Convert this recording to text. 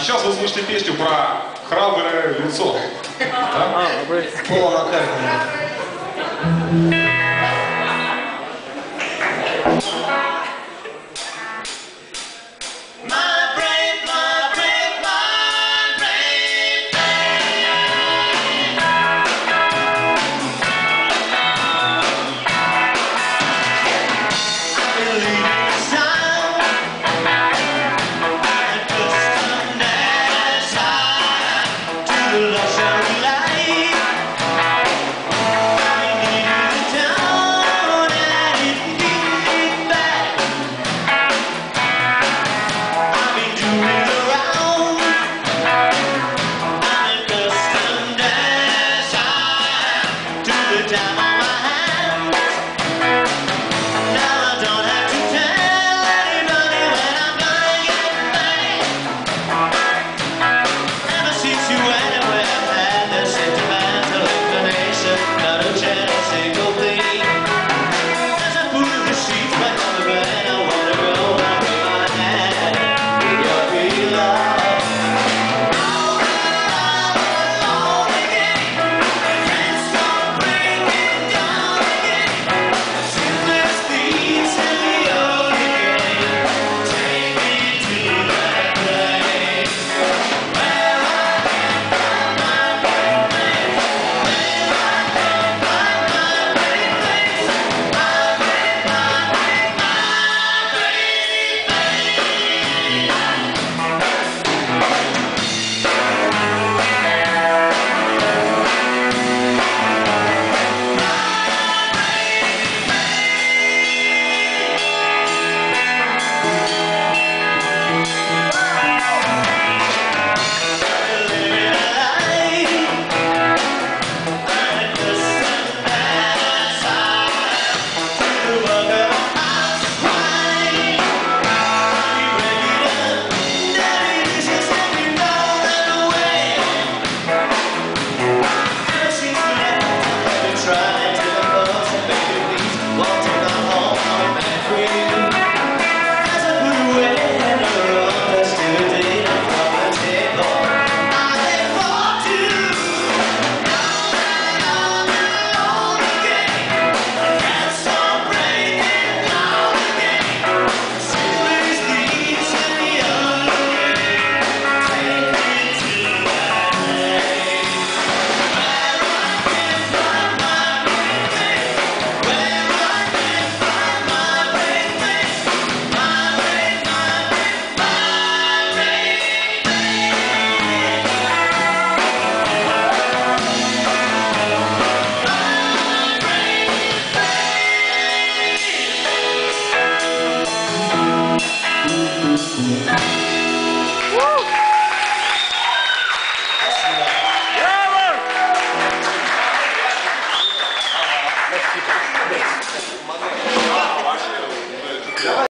сейчас вы слышите песню про храброе лицо. А, вы... Пола Маккартни. Gracias.